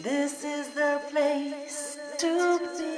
This is the place to be.